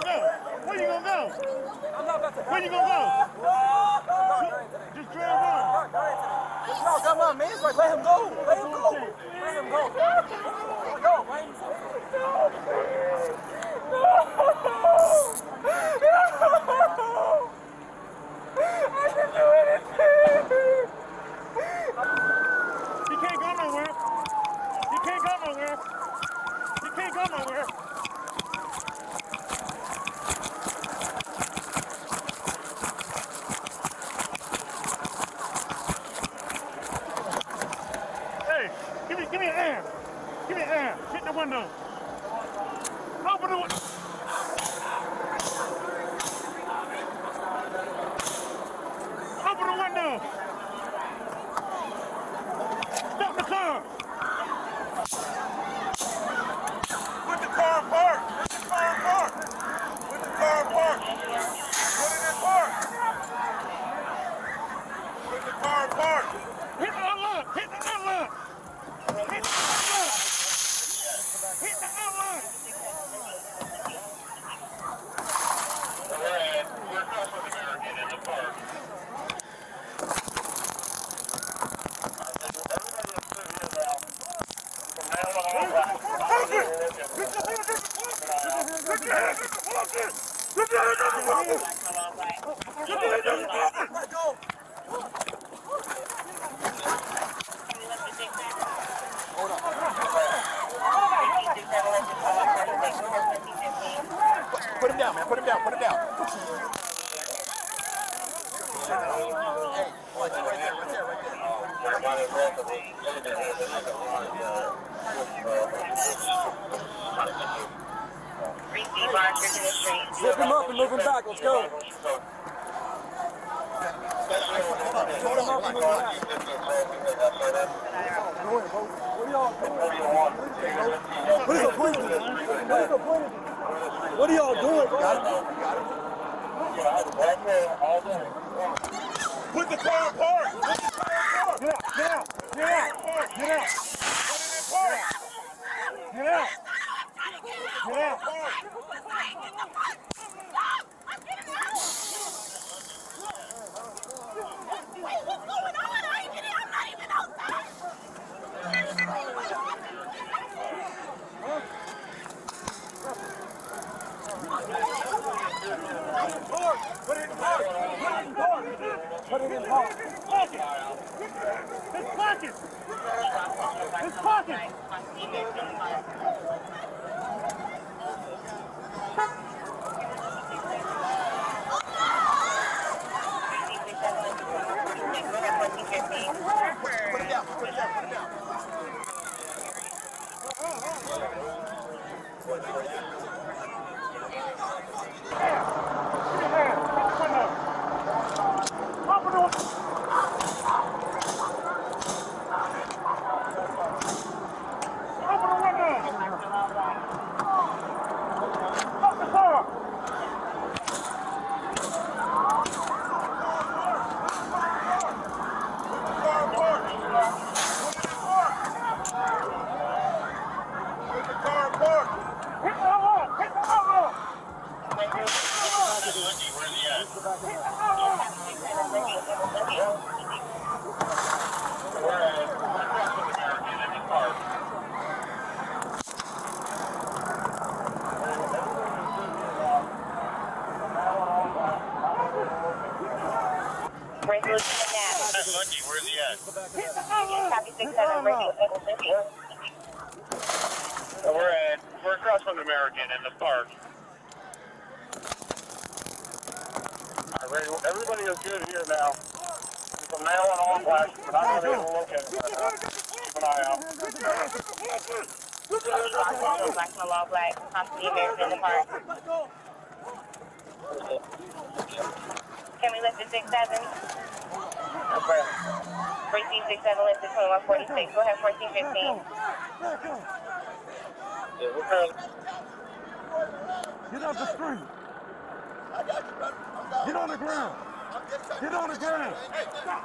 gonna go? Where you gonna go? I'm not about to. Where you gonna go? Just grab one. No, come on, man. Like let him go. Let him go. Let him go. Let him go. Put him down, man. Put him down. Put him down. Hey, watch it right there. Right there. Right there. Zip him up and move him back. Let's go. Hold him up and move him back. What is the point of this? What is the point of this? What are y'all doing? Got him. Got him. Put the car in park. Put the car in park. Get out. Get out. Get out. Get out. Put it in park. Get out. Get out. Wait, what's going on? I ain't even, I'm not even outside. Put it in park. Put it in park. Put it in park. Pocket. His pocket. His pocket. Put him down. Put him down. Put him down. Give me a hand. Hit the window. Open the window. Open the window. Stop the car. Car in park. Put it in park. Put the car in park. Hit the unlock. Hit the unlock. Resolution now. That's lucky. Where's he at? Hit the unlock. Copy 67, radio single city. We're at. We're across from the American in the park. All right, everybody is good here now. From now on, all flashes, but I'm not able to look at it. right now. Keep an eye out. Black and law black. Constantly American in the park. Can we lift the 6 7? Okay. 1367 lift to 2146. Go ahead, 1415. Yeah, we're kind of, Get off the street. Get on the ground. Get on the ground.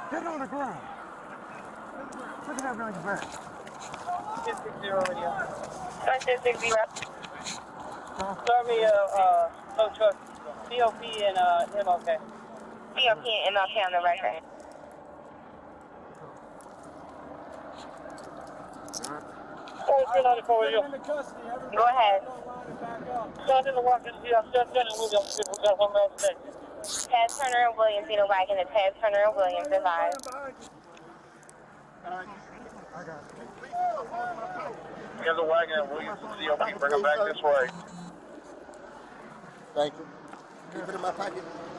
Get on the ground. Look at that man on your back. 1660. Start me a uh, uh, tow truck COP and uh, MLK. COP and MLK on the record. It's for you. in the custody. Everybody Go ahead. go line and back up. Start in the walking, yeah, start in the movie. Got one else today. Ted Turner and Williams, Vito Wagon to Ted Turner and Williams, advise. Get the wagon and Williams and COP, bring them back this way. Thank you. Keep it in my pocket. We got